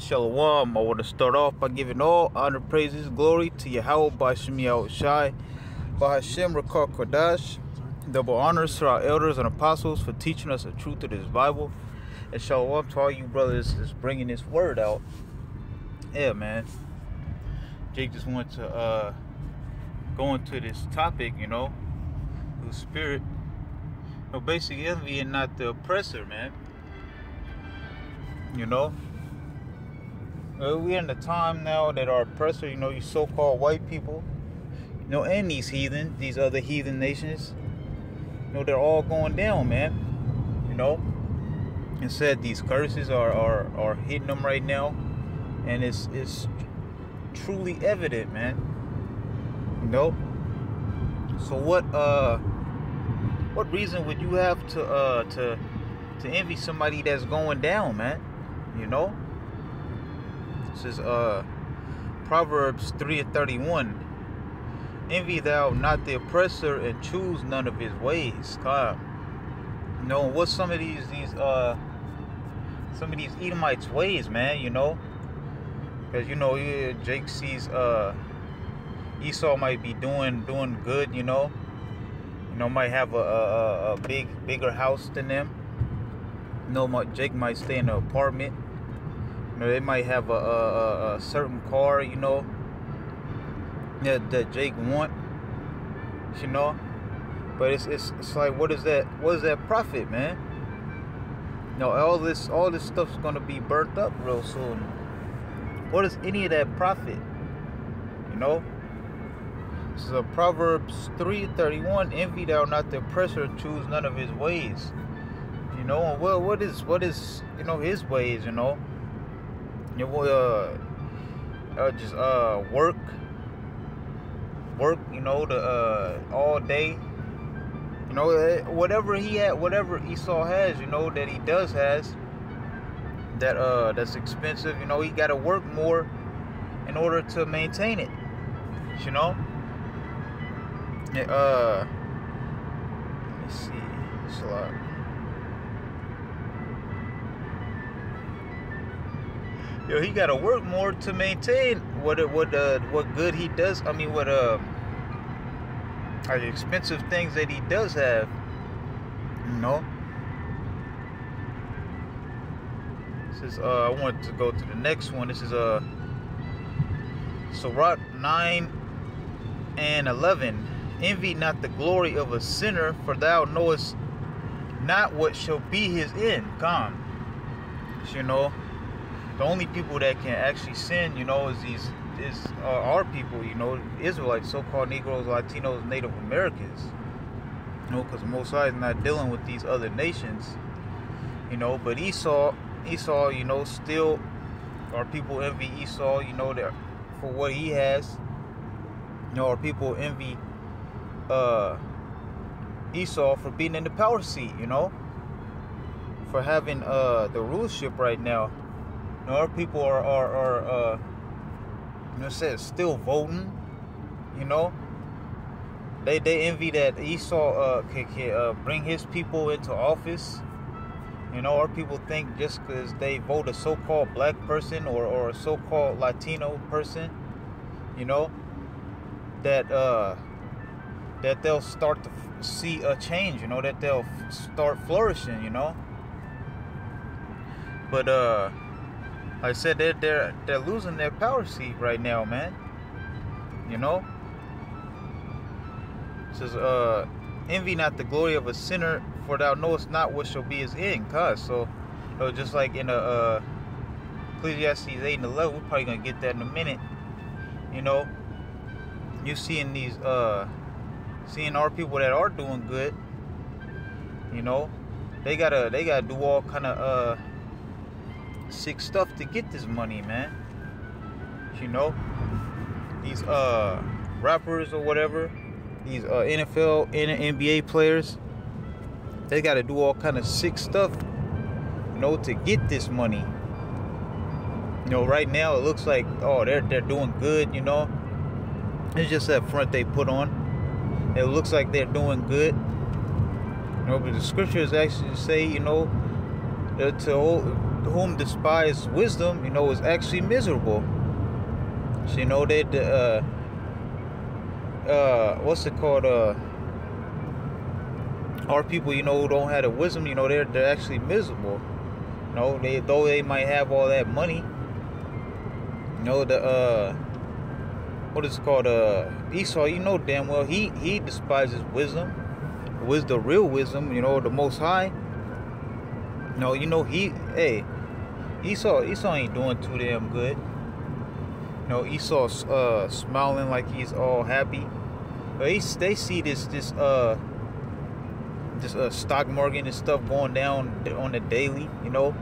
Shalom. I want to start off by giving all honor, praises, glory to Yahweh by Shemiel Shai, by Hashem Rakar Kodash. Double honors to our elders and apostles for teaching us the truth of this Bible. And shalom to all you brothers that's bringing this word out. Yeah, man. Jake just wanted to uh, go into this topic, you know, the spirit. No, basically envy and not the oppressor, man. You know, we're in a time now that our oppressor, you know, you so-called white people, you know, and these heathen, these other heathen nations, you know, they're all going down, man. You know, and said these curses are are are hitting them right now, and it's it's truly evident, man. You know. So what uh what reason would you have to uh to to envy somebody that's going down, man? You know? This is uh Proverbs 3 and 31. Envy thou not the oppressor and choose none of his ways. God. You know what some of these these uh some of these Edomites ways, man, you know? Cause you know Jake sees uh Esau might be doing doing good, you know. You know, might have a, a, a big bigger house than them. You know, Jake might stay in an apartment you know, they might have a, a, a certain car, you know, that, that Jake want, you know. But it's, it's it's like what is that what is that profit, man? You know, all this all this stuff's gonna be burnt up real soon. What is any of that profit? You know? This is a Proverbs 3:31, envy thou not the oppressor, choose none of his ways. You know, well what is what is you know his ways, you know? You will uh, uh just uh work. Work you know the uh all day. You know eh, whatever he had whatever esau has you know that he does has that uh that's expensive you know he got to work more in order to maintain it you know? Uh let me see it's a lot yo, he gotta work more to maintain what what uh what good he does. I mean, what uh are the expensive things that he does have. You know. This is uh I want to go to the next one. This is uh Sirach nine and eleven. Envy not the glory of a sinner, for thou knowest not what shall be his end. Come. You know the only people that can actually sin, you know, is these is uh, our people, you know, Israelites, so-called Negroes, Latinos, Native Americans. You know, because Mosiah is not dealing with these other nations, you know. But Esau, Esau, you know, still our people envy Esau, you know, that for what he has. You know, our people envy uh, Esau for being in the power seat, you know, for having uh, the rulership right now our people are are, are uh, you know said still voting. You know, they they envy that Esau uh, can, can uh, bring his people into office. You know, our people think just because they vote a so-called black person or, or a so-called Latino person, you know, that uh, that they'll start to see a change. You know, that they'll start flourishing. You know, but uh I said, they're they're they're losing their power seat right now, man. You know. It says, uh, envy not the glory of a sinner, for thou knowest not what shall be his end. Cause so, so just like in a uh, Ecclesiastes eight and eleven, we're probably gonna get that in a minute. You know, you seeing these uh, seeing our people that are doing good. You know, they gotta they gotta do all kind of uh sick stuff to get this money, man. You know, these uh rappers or whatever, these uh, NFL and NBA players, they got to do all kind of sick stuff, you know, to get this money. You know, right now it looks like oh they're they're doing good, you know. It's just that front they put on. It looks like they're doing good. You know, but the scriptures actually say, you know, to whom despise wisdom, you know, is actually miserable. So, you know, they, uh, uh, what's it called? Uh, our people, you know, who don't have the wisdom, you know, they're they're actually miserable. You know, they though they might have all that money. You know, the uh, what is it called? Uh, Esau, you know damn well he he despises wisdom, wisdom, real wisdom. You know, the Most High. No, you know he, hey, Esau, Esau ain't doing too damn good. You know, Esau's uh, smiling like he's all happy. But he, they see this this uh this uh, stock market and stuff going down on the daily. You know,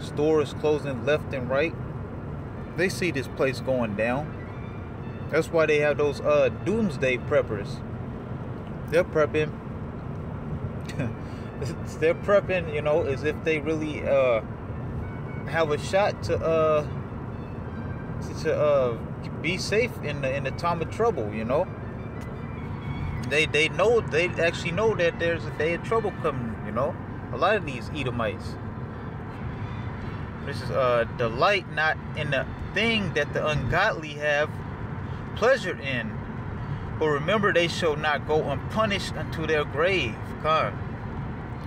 stores closing left and right. They see this place going down. That's why they have those uh doomsday preppers. They're prepping. they're prepping, you know, as if they really uh have a shot to uh to, to uh be safe in the in the time of trouble, you know. They they know they actually know that there's a day of trouble coming, you know. A lot of these Edomites. This is uh delight not in the thing that the ungodly have pleasure in. But remember they shall not go unpunished unto their grave. God.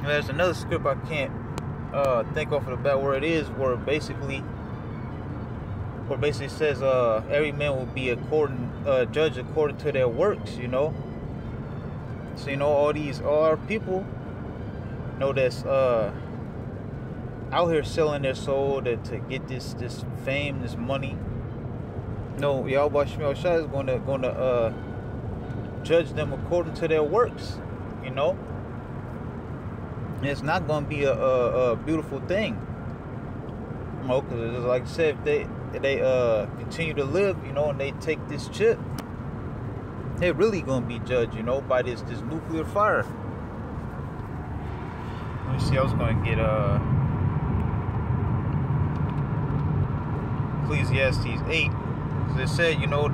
There's another script I can't uh, think off of the bat where it is, where basically, where basically says, uh, every man will be according, uh, judged according to their works. You know. So you know all these our people know that's uh out here selling their soul to, to get this this fame, this money. No, Yahweh Shmuel Shah is gonna gonna uh judge them according to their works, you know. It's not gonna be a, a, a beautiful thing. You know, because like I said, if they if they uh continue to live, you know, and they take this chip, they're really gonna be judged, you know, by this this nuclear fire. Let me see. I was gonna get uh Ecclesiastes eight. It said, you know,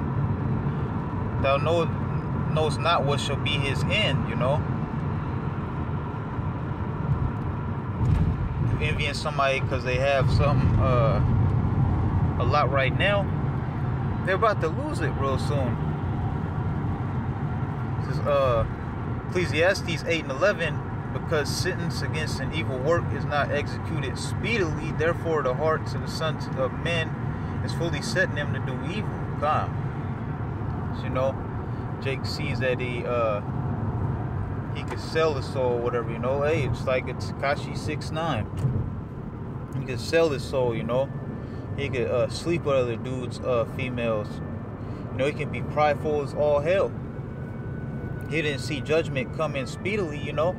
thou know knows not what shall be his end, you know. Envying somebody because they have some uh a lot right now, they're about to lose it real soon This is uh, Ecclesiastes 8 and 11. Because sentence against an evil work is not executed speedily, therefore the hearts of the sons of men is fully setting them to do evil. God. So, you know, Jake sees that he uh he could sell his soul, whatever, you know. Hey, it's like it's Kashi six nine. He could sell his soul, you know. He could uh, sleep with other dudes, uh, females. You know, he can be prideful as all hell he didn't see judgment coming speedily, you know.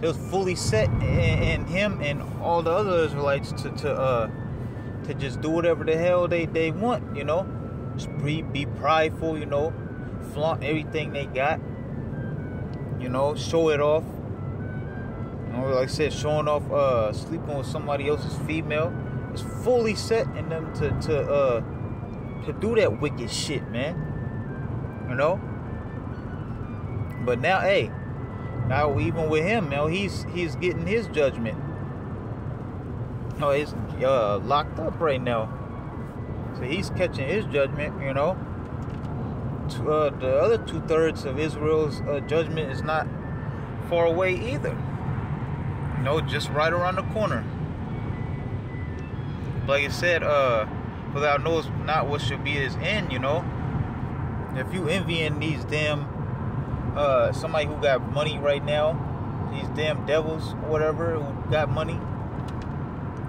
It was fully set in, in him and all the other Israelites to to uh to just do whatever the hell they, they want, you know. Just be, be prideful, you know, flaunt everything they got, you know, show it off. You know, like I said, showing off uh sleeping with somebody else's female. It's fully set in them to to uh to do that wicked shit, man. You know? But now, hey, now even with him, you know, he's he's getting his judgment. No, he's uh, locked up right now, so he's catching his judgment. You know, uh, the other two thirds of Israel's uh, judgment is not far away either. You know, just right around the corner. Like I said, uh, for thou knowest not what should be his end. You know, if you envying these damn uh, somebody who got money right now, these damn devils or whatever who got money,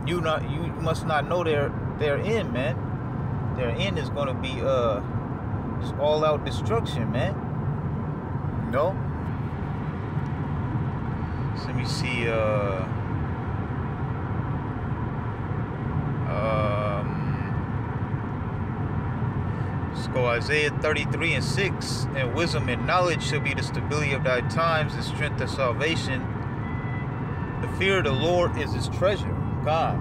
you not you must not know their their end, man. Their end is gonna be uh just all out destruction, man. You know? So let me see uh let's go Isaiah 33 and 6. And wisdom and knowledge shall be the stability of thy times, the strength of salvation. The fear of the Lord is his treasure. God.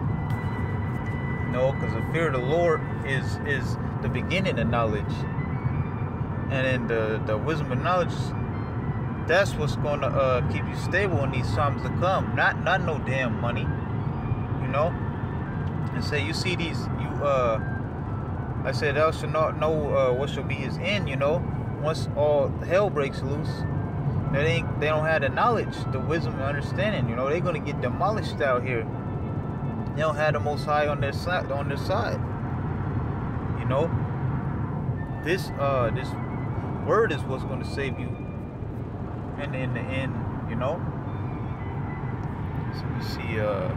No, because the fear of the Lord is is the beginning of knowledge. And then the, the wisdom and knowledge, that's what's going to uh, keep you stable in these times to come. Not not no damn money. You know? and say, you see these, you uh, I said, thou shalt not know uh, what shall be his end. You know, once all hell breaks loose, they ain't, they don't have the knowledge, the wisdom, and understanding. You know, they're gonna get demolished out here. They don't have the Most High on their side. On their side. You know, this uh, this word is what's gonna save you. And in the end, you know. So we see. Uh,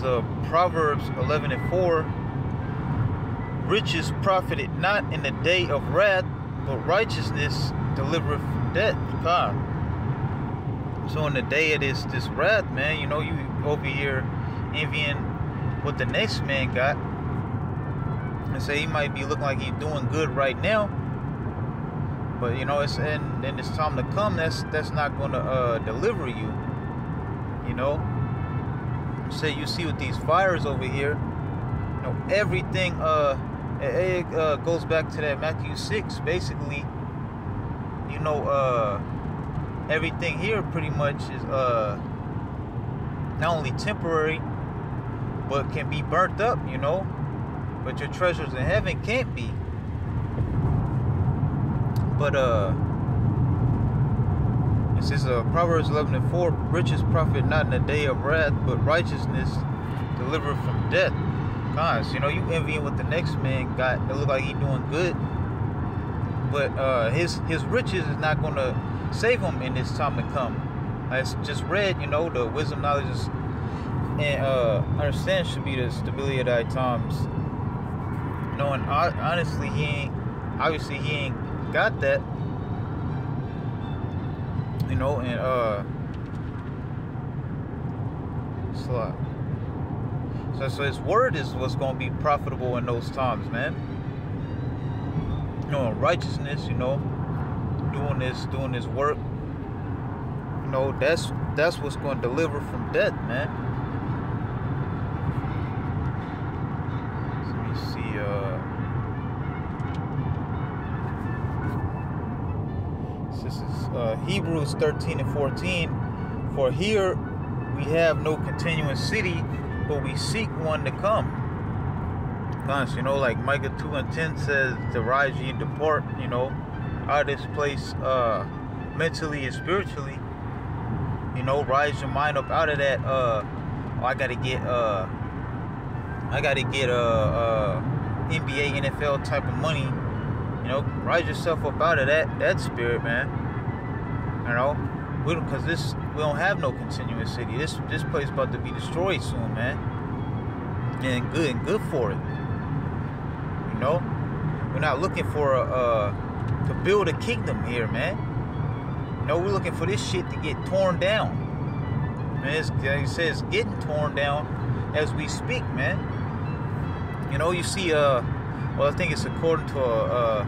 so Proverbs 11 and 4. Riches profited not in the day of wrath, but righteousness delivereth from death. God. So in the day of this this wrath, man, you know, you over here envying what the next man got. And say he might be looking like he's doing good right now. But you know, it's and then it's time to come. That's that's not gonna uh, deliver you. You know. Say you see with these fires over here, you know everything. Uh, it, it uh, goes back to that Matthew six. Basically, you know, uh, everything here pretty much is uh not only temporary, but can be burnt up. You know, but your treasures in heaven can't be. But uh it says uh, Proverbs 11 and 4 riches profit not in the day of wrath, but righteousness deliver from death. Guys, you know, you envying what the next man got. It look like he doing good. But uh, his his riches is not gonna save him in this time to come. I just read, you know, the wisdom, knowledge, and uh, understand should be the stability of thy times. Knowing honestly, he ain't obviously he ain't got that you know, and uh, so, so, so his word is what's gonna be profitable in those times, man. You know, righteousness, you know, doing this, doing this work, you know, that's that's what's gonna deliver from death, man. Let me see, uh. This is Hebrews 13 and 14. For here we have no continuous city, but we seek one to come. Guys, you know, like Micah 2 and 10 says, to rise ye and depart, you know, out of this place uh, mentally and spiritually. You know, rise your mind up out of that. Uh, oh, I gotta get, uh, I gotta get a, uh, uh, NBA, NFL type of money you know, rise yourself up out of that that spirit, man. You know, we don't because this we don't have no continuous city. This this place about to be destroyed soon, man. And good and good for it. You know, we're not looking for a uh, to build a kingdom here, man. Know, we're looking for this shit to get torn down. Man, it's, like said, it's getting torn down as we speak, man. You know, you see, uh, well, I think it's according to uh,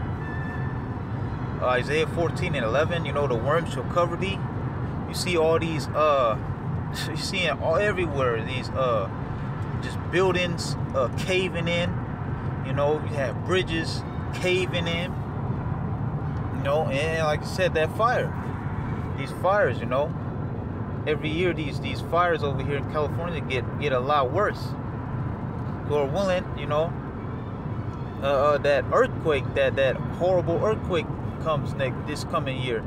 uh, Isaiah 14 and 11. You know, the worms shall cover thee. You see all these, uh, you see it all everywhere. These, uh, just buildings uh, caving in. You know, you have bridges caving in. You know, and like I said, that fire. These fires, you know, every year these these fires over here in California get get a lot worse. Lord willing, you know, uh, uh, that earthquake, that that horrible earthquake comes next this coming year,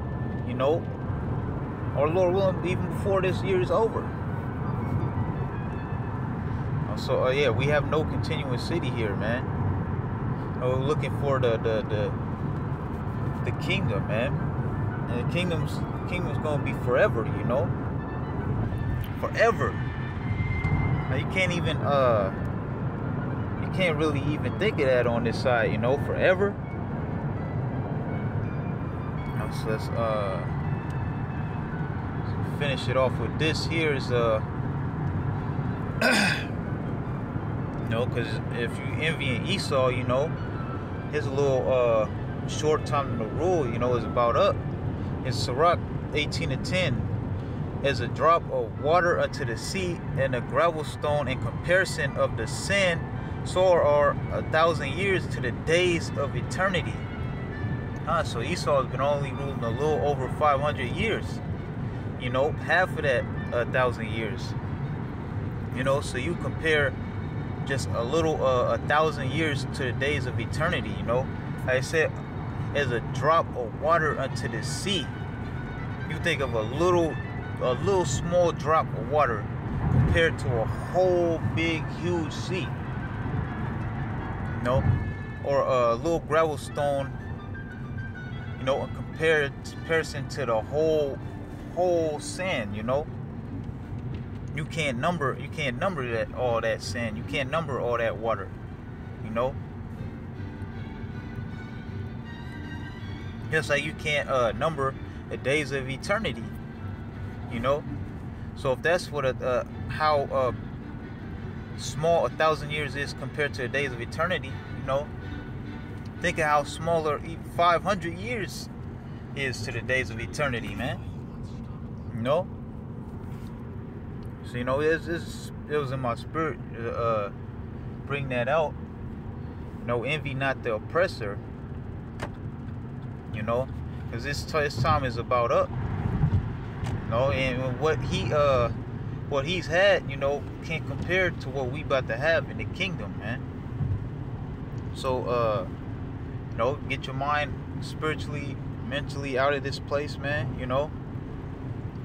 you know, or Lord willing, even before this year is over. Uh, so uh, yeah, we have no continuous city here, man. Uh, we're looking for the the the, the kingdom, man, and the kingdom's kingdom's gonna be forever, you know, forever. Now you can't even uh you can't really even think of that on this side, you know, forever. So let's uh finish it off with this. Here's uh you know, because if you envy Esau, you know, his little uh short time to rule, you know, is about up. In Sirach 18 to 10 as a drop of water unto the sea and a gravel stone in comparison of the sand so are a thousand years to the days of eternity. Ah, so Esau has been only ruling a little over 500 years. You know, half of that a thousand years. You know, so you compare just a little uh, a thousand years to the days of eternity. You know, like I said, as a drop of water unto the sea. You think of a little, a little small drop of water compared to a whole big, huge sea. You know, or a little gravel stone. You know, compared comparison to the whole, whole sin, You know? You can't number you can't number that all that sin. you can't number all that water you know? Just like you can't uh, number the days of eternity you know? So if that's what a, uh, how uh, small a thousand years is compared to the days of eternity you know think of how smaller 500 years is to the days of eternity man you know so you know, it's, it's it was in my spirit to uh, bring that out. no envy not the oppressor. You know, because this, this time is about up. You know, and what he uh what he's had, you know, can't compare to what we about to have in the kingdom, man. So uh, you know, get your mind spiritually, mentally out of this place, man. You know,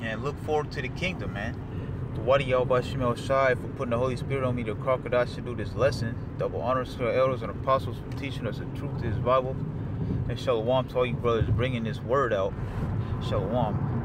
and look forward to the kingdom, man. The Wadi Shimel Shai for putting the Holy Spirit on me. The crocodile should do this lesson. Double honors to our elders and apostles for teaching us the truth of His Bible. And Shalom to all you brothers bringing this word out. Shalom.